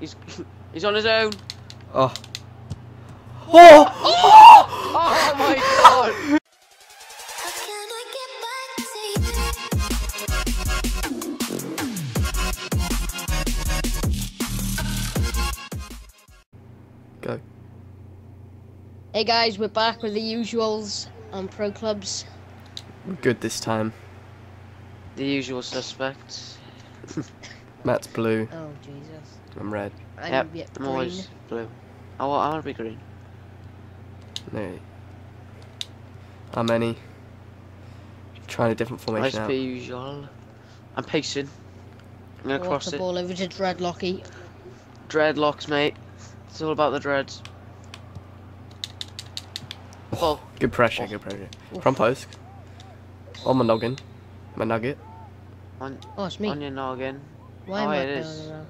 He's he's on his own. Oh. Oh! Oh, oh my god! How can I get back to you? Go. Hey guys, we're back with the usuals on pro clubs. We're good this time. The usual suspects. Matt's blue. Oh Jesus. I'm red. I'm yep, yeah, I'm green. always blue. I want, I want to be green. No. How many? Trying a different Nice formation out. per usual. I'm pacing. I'm gonna Walk cross the it. ball over to Dreadlocky. Dreadlocks, mate. It's all about the dreads. Full. Good pressure, Oh. good pressure. Front post. On my noggin. My nugget. On, Oh, it's me. on your noggin. Why oh, am I? it no, is. no, no.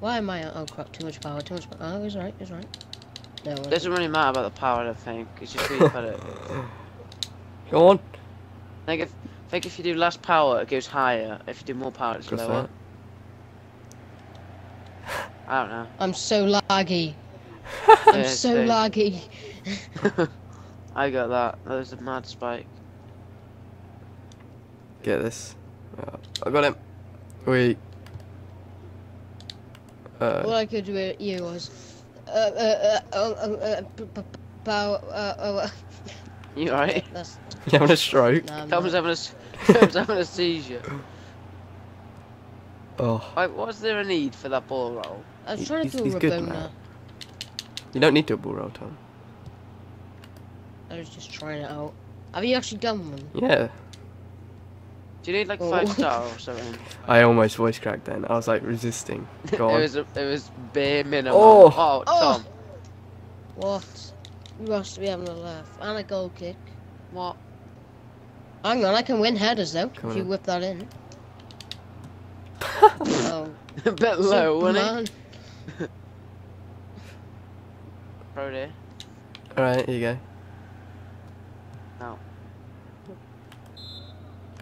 Why am I? Oh crap! Too much power. Too much. power. Oh, he's right. He's right. No. it Doesn't really matter about the power, I don't think. It's just where you put it. Go on. Like if, think if you do less power, it goes higher. If you do more power, it's Cross lower. I don't know. I'm so laggy. I'm Yeah, so same. laggy. I got that. That was a mad spike. Get this. Uh, I got him. Wait. All Uh, I could do at you was. Uh, uh, uh, uh, uh, uh, p- p- power. Uh, uh, You uh, alright? that's. you having a stroke? Nah, I'm Tom's not. having a, s- Tom's having a seizure. Oh. Like, was there a need for that ball roll? I was He- trying he's- to do a he's good Rabona. now. You don't need to ball roll, Tom. I was just trying it out. Have you actually done one? Yeah. Do you need like Oh. five star or something? I almost voice cracked then. I was like resisting. Go it was a, it was bare minimum. Oh. oh Oh. Tom. What? You must be having a laugh. And a goal kick. What? Hang on, I can win headers though, Come if you whip that in. oh, a bit low, wasn't Superman. it? Brody. Alright, here you go.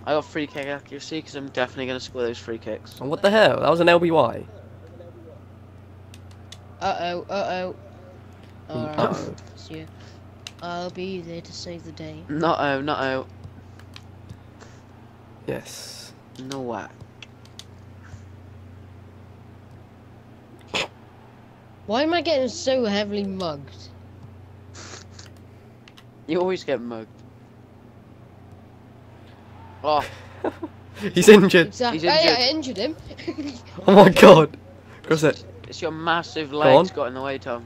I got free kick accuracy because I'm definitely going to score those free kicks. Oh, what the hell? That was an LBY. Uh-oh, uh-oh. Mm, Alright, Uh-oh. it's you. I'll be there to save the day. Not-oh, not-oh. Yes. No way. Why am I getting so heavily mugged? You always get mugged. Oh, He's injured. Exactly. He's Hey, I injured him. Oh my god. Cross it. it's your massive on. legs got in the way, Tom.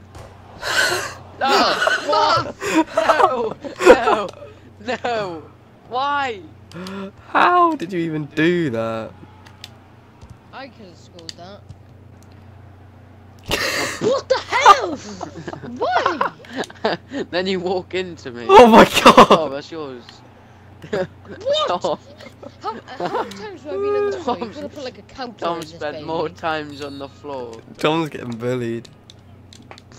no! What? No! No! No! Why? How did you even do that? I could have scored that. what the hell? Why? then you walk into me. Oh my Oh, god. that's yours. What? Tom, How, how many times have I been on the floor? You Tom's- could have put like a counter Tom spent baby. more times on the floor. Tom's getting bullied.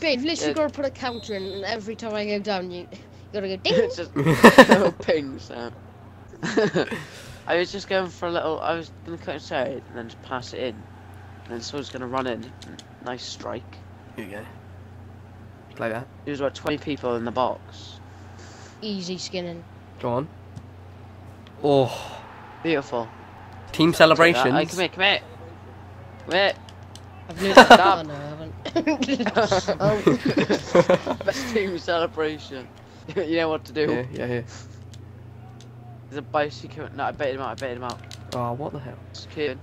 Babe, literally Yeah. gotta put a counter in, and every time I go down, you, you gotta go ding. it's just a little ping sound. I was just going for a little. I was gonna cut inside and then just pass it in, and then someone's gonna run in. Nice strike. Here you go. Like that. There was about 20 people in the box. Easy skinning. Go on. Oh. Beautiful. Team Take that. Hey, celebrations. come here, come here. Come here. I've literally. Stop. oh no, I haven't. oh. Best team celebration. you know what to do. yeah, yeah, yeah. There's a bicycle. No, I baited him out. I baited him out. Oh, what the hell? Just kidding.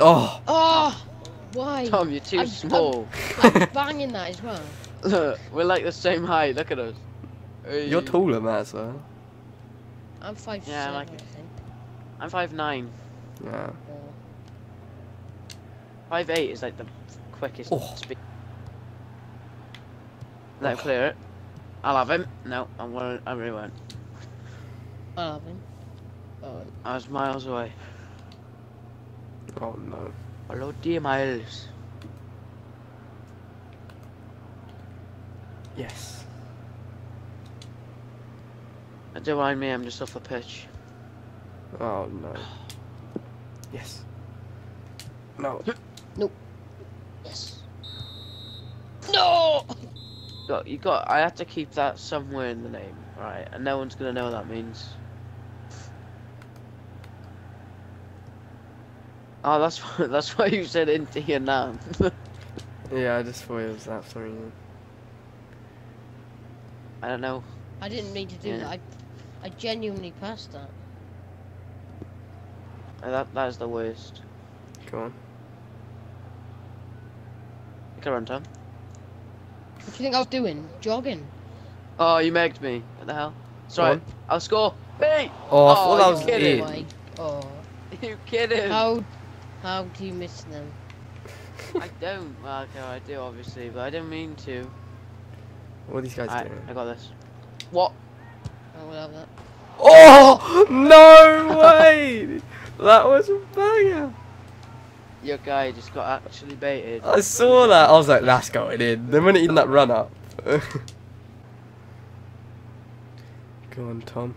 Oh. Ah! oh, why? Tom, you're too I'm- small. I'm banging that as well. Look, we're like the same height. Look at us. You're taller, Matt, as well. I'm five Yeah, I seven, like I it. think. I'm five nine. Yeah. Or- Five eight is like the quickest Oh. speed. Let him clear it. I'll have him. No, I won't. I really won't. I'll have him. Oh, I was miles away. Oh no. Hello, dear Miles. Yes. Don't mind me. I'm just off the pitch. Oh no. Yes. No. Nope. Yes. No! Look, you got. I have to keep that somewhere in the name, right? And no one's gonna know what that means. Oh, that's why, that's why you said into your nam. Yeah, I just thought it was that for a reason. I don't know. I didn't mean to do Yeah. that. I, I genuinely passed that. Uh, That that is the worst. Go on. You can run, Tom. What do you think I was doing? Jogging. Oh, you megged me. What the hell? Sorry. I'll score. Me. Oh, I Oh, thought that you was kidding. in. Oh. You kidding? How, how do you miss them? I don't. Well, okay, I do obviously, but I didn't mean to. What are these guys Alright, doing? I got this. What? I will have that. Oh no way! that was a banger. Your guy just got actually baited. I saw that. I was like, that's going in. The minute you done that run up. Go on, Tom.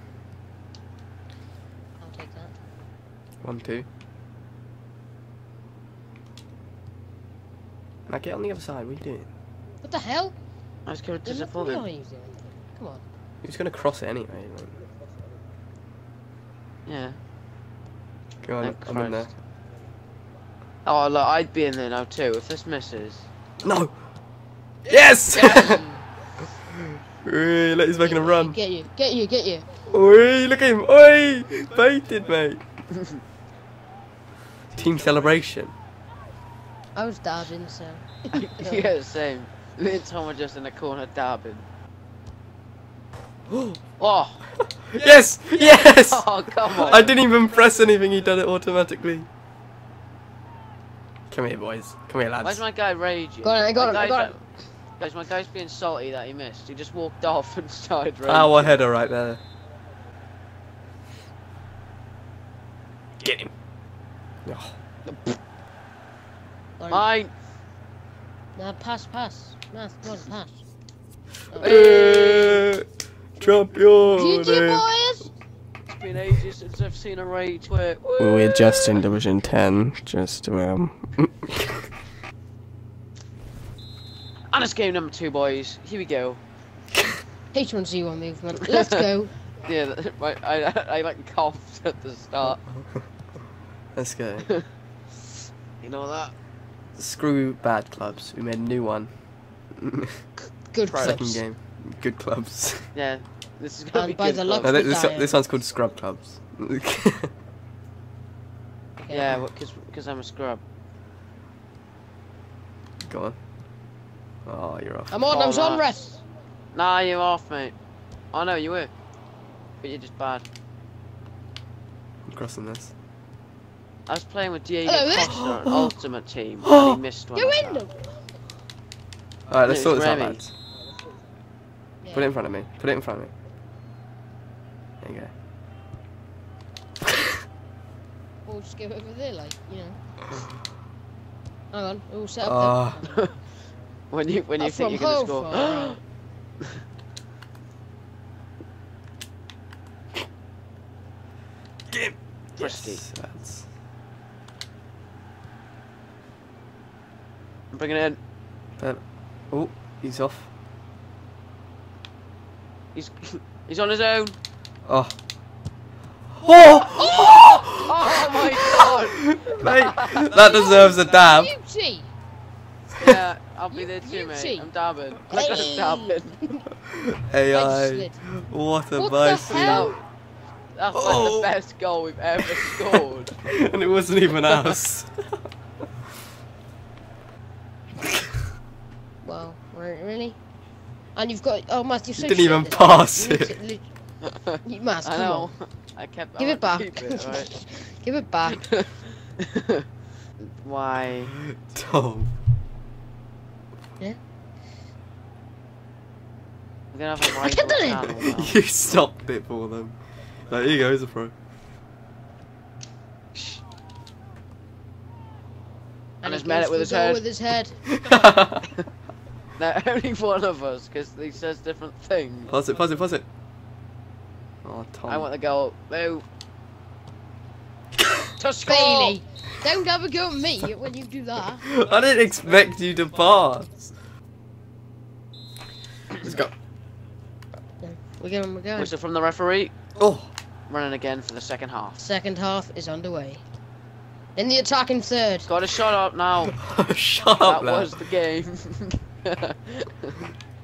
I'll take that. One, two. Now get on the other side. What are you doing? What the hell? I was going to Then what support are him. you doing? Come on. You're gonna cross it anyway. Like. Yeah. Go on, Thank I'm in there. Oh look, I'd be in there now too if this misses. No. Yes. Get Oi, look, he's making a run. Get you, get you, get you. Oi, look at him. Oi, baited, mate. Team celebration. I was dabbing, so. yeah, same. Me and Tom were just in the corner dabbing. Oh, yes, yes. oh, come on. I didn't even press anything. He done it automatically. Come here, boys. Come here, lads. Where's my guy raging? Got it, I got My it, I guy's got like- Guys, my guy's being salty that he missed. He just walked off and started raging. Power header right there. Get him. Oh, Sorry. Mine. Nah, pass, pass. Nah, come on, pass. Eh, champion. GG, boys! It's been ages since I've seen a rage work. We're just in Division 10. Just, um. And it's game number two, boys. Here we go. H1Z1 movement. Let's go. Yeah, that- my, I, I like coughed at the start. Let's go. You know that? Screw bad clubs. We made a new one. Good Right. Second clubs. game. Good clubs. Yeah. This is gonna And be by good the fun. luck- No, we this, this one's called Scrub Clubs. Okay. Yeah, because because I'm a scrub. Go on. Oh, you're off. I'm on, I'm Oh, on nice. rest. Nah, you're off, mate. Oh know you were. But you're just bad. I'm crossing this. I was playing with Diego Hello. Costa, eh? an ultimate team, and he missed one. You're in them. Alright, let's sort this out, lads. Put it in front of me. Put it in front of me. There you go. We'll just go over there, like, you know. Hang on, we'll set up Ah, when you when you Uh, think you're gonna score. far? Get Frisky. yes, lads. I'm bringing it in. But, oh, he's off. He's he's on his own. Oh. oh. Oh! Oh my god! Mate, that deserves a dab. Beauty! Yeah, I'll be there too, Beauty. mate. I'm dabbing. Look at him dabbing. AI. What a What the bicycle. hell? That's like Oh. the best goal we've ever scored. and it wasn't even us. Wow, re- really? And you've got, oh, Matt, you're so You didn't even pass You it. To li- You Matt, I know. on. I kept. Give I it back. wanted to Keep it, alright? Give it back. Why? Tom. Yeah. I'm gonna have a I rival can't do it. now. you stopped it for them. Like, here you go, here's a pro. And he's he made goes it with his head. With his head. No, only one of us, because he says different things. Pause it, pause it, pause it. Oh, Tom. I want the goal. Move. To score! Bailey. Don't ever go at me when you do that. I didn't expect you to pass. Let's go. We're going, we're going. Whistle from the referee. Oh, Running again for the second half. Second half is underway. In the attacking third. Got to shut up now. shut that up, now. was the game. yeah,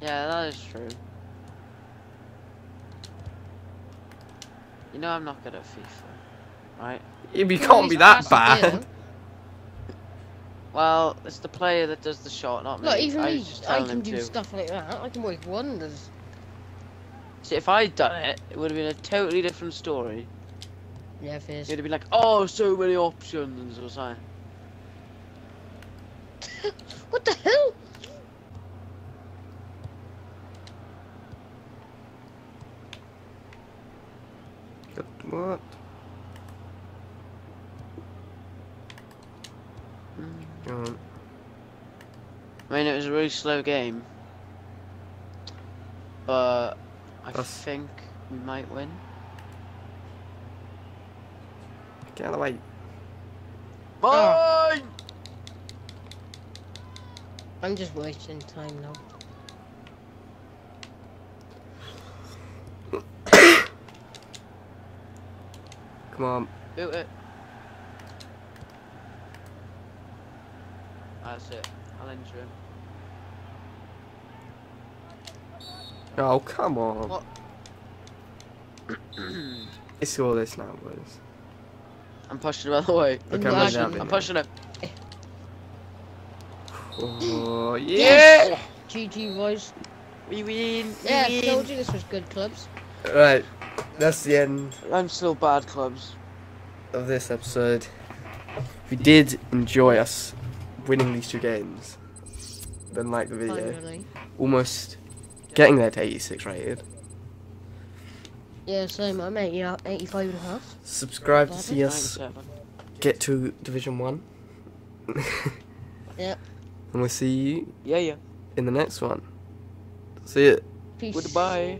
that is true. You know I'm not good at FIFA, right? You can't be that bad. Well, it's the player that does the shot, not me. Look, even I me, was just I can do to. stuff like that. I can work wonders. See, if I'd done it, it would have been a totally different story. Yeah, Fizz. It'd have been like, oh, so many options or something. What the hell? What? Go on. I mean, it was a really slow game. But I That's- think we might win. Get out of the way. Ah. Mine! I'm just wasting time now. Come on. Boot it. That's it. I'll enter him. Oh, come on. What? Let's score this now, boys. I'm pushing him out of the way. Okay, I'm I'm I'm pushing him. Oh, yeah! Yes! GG, boys. We win. We Yeah, I told you this was good clubs. Right, that's the end I'm still bad clubs. of this episode. If you did enjoy us winning these two games, then like the video. Finally. Almost getting there to 86 rated. Yeah, same. I'm 80, uh, 85 and a half. Subscribe to see us get to Division 1. Yep. And we'll see you Yeah, yeah. in the next one. See ya. Peace. Goodbye.